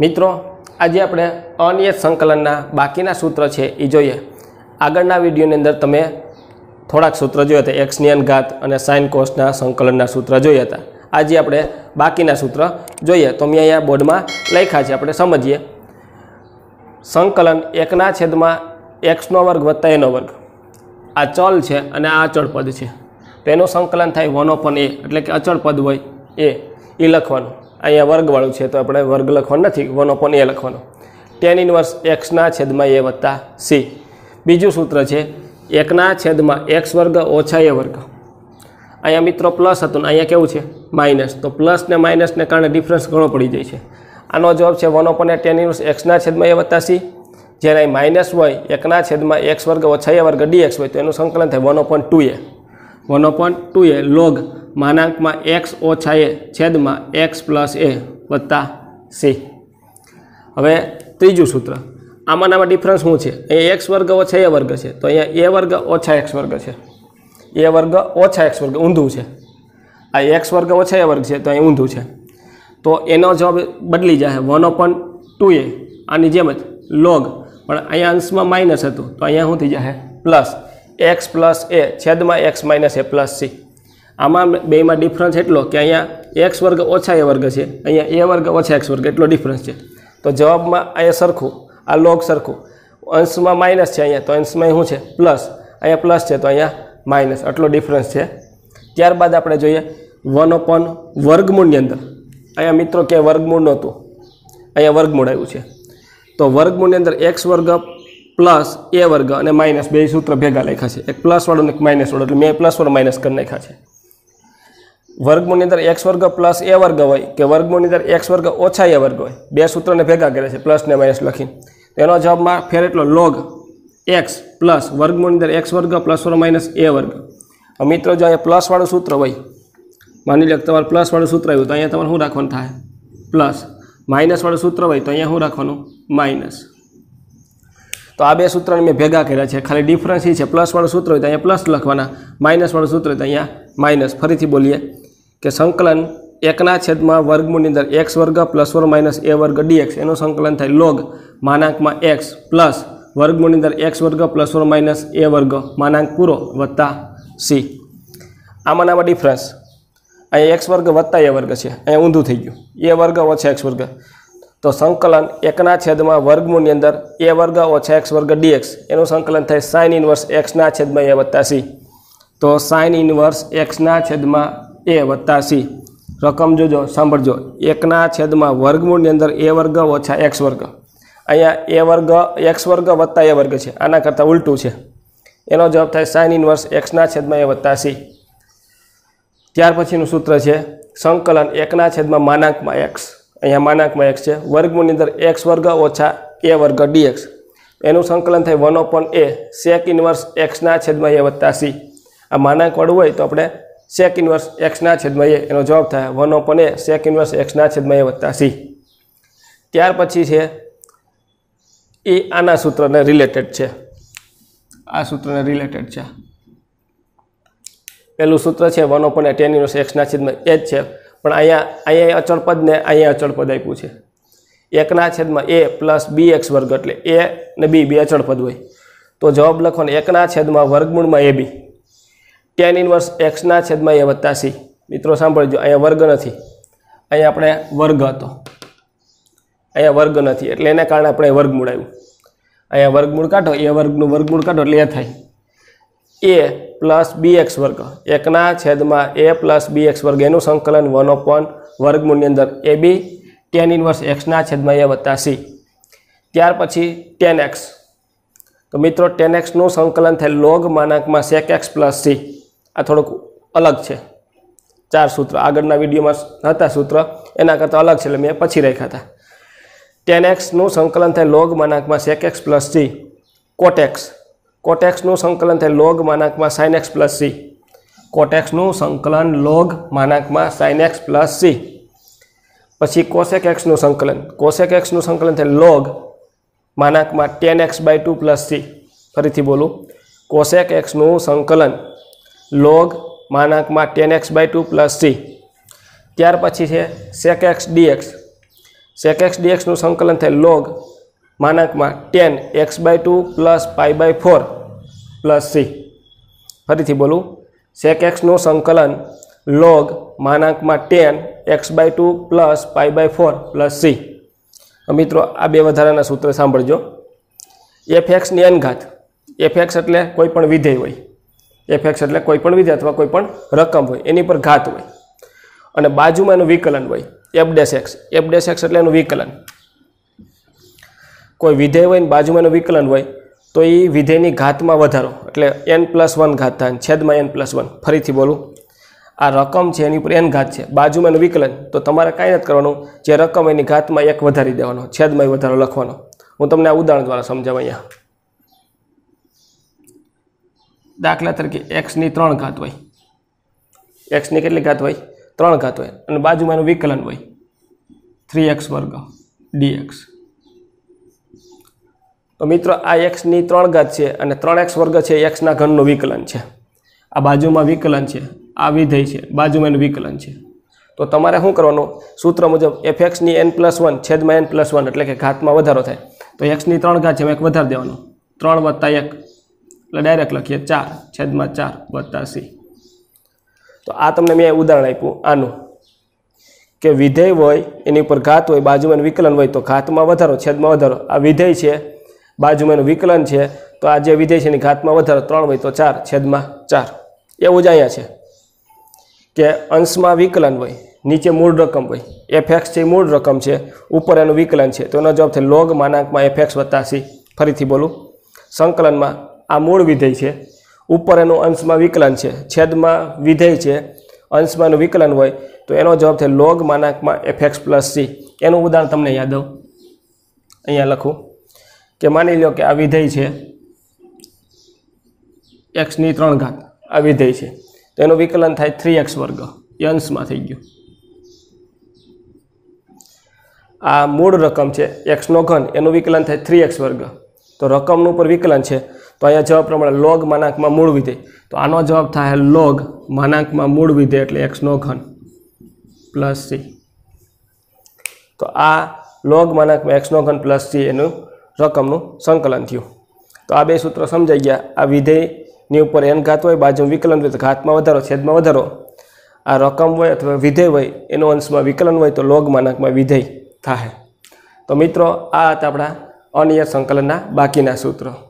મિત્રો, આજે આપણે અનિયત સંકલનના બાકીના સૂત્ર છે એ જોઈએ. આગળના વિડીયોની અંદર તમે થોડાક સૂત્ર જોયા હતા. એક્સની ઘાત અને સાઇન કોસના સંકલનના સૂત્ર જોયા હતા. આજે આપણે બાકીના સૂત્ર જોઈએ. તો મેં અહીંયા બોર્ડમાં લખ્યા છે. આપણે સમજીએ. સંકલન એકના છેદમાં એક્સનો વર્ગ વત્તા એનો વર્ગ. આ ચલ છે અને આ અચળ પદ છે. એનું સંકલન થાય વન ઓપન એ, એટલે કે અચળ પદ હોય એ એ લખવાનું. અહીંયા વર્ગવાળું છે, તો આપણે વર્ગ લખવાનું નથી, વન ઓપન એ લખવાનું. ટેન ઇન્વર્સ એક્સના છેદમાં એ વત્તા સી બીજું સૂત્ર છે એકના છેદમાં એક્સ વર્ગ ઓછા એ વર્ગ. અહીંયા મિત્રો પ્લસ હતું ને, અહીંયા કેવું છે? માઇનસ તો પ્લસ ને માઇનસને કારણે ડિફરન્સ ઘણો પડી જાય છે. આનો જવાબ છે, one upon a tan inverse એક્સના છેદમાં એ વત્તા સી જ્યારે માઇનસ હોય એકના છેદમાં એક્સ વર્ગ ઓછા એ વર્ગ ડીએક્સ હોય, તો એનું સંકલન થાય one upon two a. One upon two a log માનાંકમાં x ઓછા એ છેદમાં એક્સ પ્લસ એ વત્તા સી હવે ત્રીજું સૂત્ર. આમાં આમાં ડિફરન્સ શું છે? અહીંયા એક્સ વર્ગ ઓછા એ વર્ગ છે. તો અહીંયા એ વર્ગ ઓછા એક્સ વર્ગ છે. એ વર્ગ ઓછા એક્સ વર્ગ ઊંધું છે. આ એક્સ વર્ગ ઓછા એ વર્ગ છે, તો અહીં ઊંધું છે. તો એનો જવાબ બદલી જાય. વન ઓપન ટુ એ આની જેમ જ લોગ પણ અહીંયા અંશમાં માઇનસ હતું. તો અહીંયા શું થઈ જશે? પ્લસ એક્સ પ્લસ એ છેદમાં x minus a plus c. આમાં બેમાં ડિફરન્સ એટલો કે અહીંયા એક્સ વર્ગ ઓછા એ વર્ગ છે, અહીંયા એ વર્ગ ઓછા એક્સ વર્ગ એટલો ડિફરન્સ છે. તો જવાબમાં અહીંયા સરખું, આ લોગ સરખું. અંશમાં માઇનસ છે અહીંયા, તો અંશમાં શું છે? પ્લસ. અહીંયા પ્લસ છે તો અહીંયા માઇનસ. આટલો ડિફરન્સ છે. ત્યારબાદ આપણે જોઈએ વન ઓપન વર્ગમૂળની અંદર. અહીંયા મિત્રો ક્યાંય વર્ગમૂળ નહોતું. અહીંયા વર્ગમૂળ આવ્યું છે. તો વર્ગમૂળની અંદર એક્સ વર્ગ પ્લસ એ વર્ગ અને માઇનસ બે સૂત્ર ભેગા લખ્યા છે. એક પ્લસ વાળું એક માઇનસવાળો એટલે મેં પ્લસ વાળું માઇનસ કરી નાખ્યા છે. વર્ગમૂળની અંદર એક્સ વર્ગ પ્લસ એ વર્ગ હોય કે વર્ગમૂળની અંદર એક્સ વર્ગ ઓછા એ વર્ગ હોય, બે સૂત્રને ભેગા કરે છે, પ્લસ ને માઇનસ લખીને. તો એનો જવાબમાં ફેર એટલો લોગ એક્સ પ્લસ વર્ગમૂળની અંદર એક્સ વર્ગ પ્લસ વાળો માઇનસ એ વર્ગ. મિત્રો, જો અહીંયા પ્લસવાળું સૂત્ર હોય, માની લો કે તમારે પ્લસવાળું સૂત્ર આવ્યું, તો અહીંયા તમારે શું રાખવાનું થાય? પ્લસ. માઇનસવાળું સૂત્ર હોય તો અહીંયા શું રાખવાનું? માઇનસ. તો આ બે સૂત્રને મેં ભેગા કર્યા છે. ખાલી ડિફરન્સ એ છે. પ્લસવાળું સૂત્ર હોય તો અહીંયા પ્લસ લખવાના. માઇનસવાળું સૂત્ર હોય તો અહીંયા માઇનસ ફરીથી બોલીએ કે સંકલન એકના છેદમાં વર્ગમૂળની અંદર એક્સ વર્ગ પ્લસ વર માઇનસ એ વર્ગ ડીએક્સ એનું સંકલન થાય લોગ માનાંકમાં એક્સ પ્લસ વર્ગમૂળની અંદર એક્સ વર્ગ પ્લસ વર માઇનસ એ વર્ગ માનાંક પૂરો વત્તા સી આમાં આમાં ડિફરન્સ અહીંયા એક્સ વર્ગ વત્તા એ વર્ગ છે. અહીંયા ઊંધું થઈ ગયું. એ વર્ગ ઓછા એક્સ વર્ગ. તો સંકલન એકના છેદમાં વર્ગમૂળની અંદર એ વર્ગ ઓછા એક્સ વર્ગ ડીએક્સ. એનું સંકલન થાય સાઇન ઇન્વર્સ એક્સના છેદમાં એ વત્તા સી. તો સાઇન ઇન્વર્સ એક્સના છેદમાં એ વત્તા સી. રકમ જોજો, સાંભળજો. એકના છેદમાં વર્ગમૂળની અંદર એ વર્ગ ઓછા એક્સ વર્ગ. અહીંયા એ વર્ગ, એક્સ વર્ગ વત્તા એ વર્ગ છે. આના કરતાં ઉલટું છે. એનો જવાબ થાય સાઇન ઇન્વર્સ એક્સના છેદમાં એ વત્તા સી. ત્યાર પછીનું સૂત્ર છે સંકલન એકના છેદમાં માનાંકમાં એક્સ. અહીંયા માનાંકમાં એક્સ છે. વર્ગમૂળની અંદર એક્સ વર્ગ ઓછા એ વર્ગ ડીએક્સ. એનું સંકલન થાય one upon a. Sec inverse એક્સના છેદમાં એ વત્તા સી. આ માનાંકવાળું હોય તો આપણે સેક ઇન્વર્સ એક્સના છેદમાં એ, એનો જવાબ થાય one upon a, sec inverse એક્સના છેદમાં એ વત્તા સી. ત્યાર પછી છે એ આના સૂત્રને રિલેટેડ છે. આ સૂત્રને રિલેટેડ છે. પહેલું સૂત્ર છે one upon a tan inverse એક્સના છેદમાં એ જ છે. પણ અહીંયા અહીંયા અચળ પદને અહીંયા અચળ પદ આપ્યું છે. એકના છેદમાં એ પ્લસ બી એક્સ વર્ગ એટલે એ ને બી, બે અચળ પદ હોય. તો જવાબ લખવાનો એકના છેદમાં વર્ગમૂળમાં એ બી. ટેન ઇન્વર્સ એક્સના છેદમાં એ વત્તા સી. મિત્રો સાંભળજો, અહીંયા વર્ગ નથી. અહીંયા આપણે વર્ગ હતો. અહીંયા વર્ગ નથી, એટલે એને કારણે આપણે વર્ગમૂળ આવ્યું અહીંયા વર્ગમૂળ કાઢો, એ વર્ગનું વર્ગમૂળ કાઢો, એટલે એ થાય. એ પ્લસ બી એક્સ વર્ગ. એકના છેદમાં એ પ્લસ બી એક્સ વર્ગ. એનું સંકલન વન ઓપન વર્ગમૂળની અંદર એ બી ટેન ઇન્વર્સ એક્સના છેદમાં એ વત્તા સી. ત્યાર પછી ટેન એક્સ. તો મિત્રો ટેન એક્સનું સંકલન થાય લોગ માનાંકમાં સેક એક્સ પ્લસ સી. આ થોડુંક અલગ છે. ચાર સૂત્ર. આગળના વિડીયોમાં હતા સૂત્ર. એના કરતાં અલગ છે એટલે મેં પછી રાખ્યા હતા. ટેન એક્સનું સંકલન થાય log માનાંકમાં sec x plus c. Cot x કોટેક્સનું સંકલન થાય લોગ માનાંકમાં સાઇન એક્સ પ્લસ સી કોટેક્સનું સંકલન લોગ માનાંકમાં સાઇન એક્સ પ્લસ સી પછી કોસેક એક્સનું સંકલન. કોસેક એક્સનું સંકલન થાય log માનાંકમાં tan x by two plus c ફરીથી બોલું. કોસેક એક્સનું સંકલન log માનાંકમાં tan x by two plus c ત્યાર પછી છે sec x dx sec x ડીએક્સનું સંકલન થાય log માનાંકમાં tan x by two plus pi by four plus c. ફરીથી બોલું. સેક એક્સનું સંકલન log માનાંકમાં tan x by two plus pi by four plus c. મિત્રો, આ બે વધારાના સૂત્ર સાંભળજો. એફ એક્સની એન ઘાત એફ એક્સ એટલે કોઈ પણ વિધેય હોય. એફ એક્સ એટલે કોઈ પણ વિધેય અથવા કોઈ પણ રકમ હોય. એની પર ઘાત હોય. અને બાજુમાં એનું વિકલન હોય. F dash x f dash x એટલે એનું વિકલન. કોઈ વિધેય હોય ને બાજુમાં એનું વિકલન હોય, તો એ વિધેયની ઘાતમાં વધારો. એટલે એન પ્લસ વન ઘાત થાય છેદમાં એન પ્લસ વન ફરીથી બોલું. આ રકમ છે, એની ઉપર એન ઘાત છે. બાજુમાં એનું વિકલન, તો તમારે કાંઈ નથી કરવાનું. જે રકમ એની ઘાતમાં એક વધારી દેવાનો, છેદમાં વધારો લખવાનો. હું તમને આ ઉદાહરણ દ્વારા સમજાવું અહીંયા. દાખલા તરીકે એક્સની ત્રણ ઘાત હોય. એક્સની કેટલી ઘાત હોય? ત્રણ ઘાત હોય. અને બાજુમાં એનું વિકલન હોય. થ્રી એક્સ વર્ગ ડીએક્સ તો મિત્રો આ એક્સની ત્રણ ઘાત છે અને ત્રણ એક્સ વર્ગ છે એક્સના ઘનનું વિકલન છે. આ બાજુમાં વિકલન છે. આ વિધેય છે. બાજુમાં એનું વિકલન છે. તો તમારે શું કરવાનું? સૂત્ર મુજબ એફ એક્સની એન પ્લસ વન છેદમાં એન પ્લસ વન એટલે કે ઘાતમાં વધારો થાય. તો એક્સની ત્રણ ઘાત છે એમાં એક વધારી દેવાનો. ત્રણ વત્તા એક. એટલે ડાયરેક્ટ લખીએ ચાર છેદમાં ચાર વત્તા સી તો આ તમને મેં ઉદાહરણ આપ્યું. આનું કે વિધેય હોય, એની ઉપર ઘાત હોય, બાજુમાં વિકલન હોય, તો ઘાતમાં વધારો, છેદમાં વધારો. આ વિધેય છે. બાજુમાં એનું વિકલન છે, તો આ જે વિધેય છે એની ઘાતમાં વધારો ત્રણ હોય તો ચાર, છેદમાં ચાર. એવું જ અહીંયા છે કે અંશમાં વિકલન હોય, નીચે મૂળ રકમ હોય એફ એક્સ છે મૂળ રકમ છે, ઉપર એનું વિકલન છે, તો એનો જવાબ થાય લોગ માનાંકમાં એફેક્સ વત્તા સી ફરીથી બોલું. સંકલનમાં આ મૂળ વિધેય છે, ઉપર એનું અંશમાં વિકલન છે, છેદમાં વિધેય છે, અંશમાં એનું વિકલન હોય, તો એનો જવાબ થાય લોગ માનાંકમાં એફ એક્સ પ્લસ સી એનું ઉદાહરણ તમને યાદ આવું અહીંયા લખું. કે માની લો કે આ વિધેય છે. એક્સની ત્રણ ઘાત. આ વિધેય છે. તો એનું વિકલન થાય થ્રી એક્સ વર્ગ. એ થઈ ગયું. આ મૂળ રકમ છે એક્સનો ઘન. એનું વિકલન થાય થ્રી એક્સ વર્ગ. તો રકમનું ઉપર વિકલન છે. તો અહીંયા જવાબ પ્રમાણે લોગ માનાંકમાં મૂળ વિધેય. તો આનો જવાબ થાય લોગ માનાંકમાં મૂળ વિધેય એટલે એક્સનો ઘન પ્લસ સી તો આ લોગ માનાંકમાં એક્સનો ઘન પ્લસ સી એનું રકમનું સંકલન થયું. તો આ બે સૂત્રો સમજાઈ ગયા. આ વિધેયની ઉપર એન ઘાત હોય, બાજુ વિકલન હોય, તો ઘાતમાં વધારો, છેદમાં વધારો. આ રકમ હોય અથવા વિધેય હોય, એનો અંશમાં વિકલન હોય, તો લોગમાનકમાં વિધેય થાય તો મિત્રો, આ હતા આપણા અનિયત સંકલનના બાકીના સૂત્રો.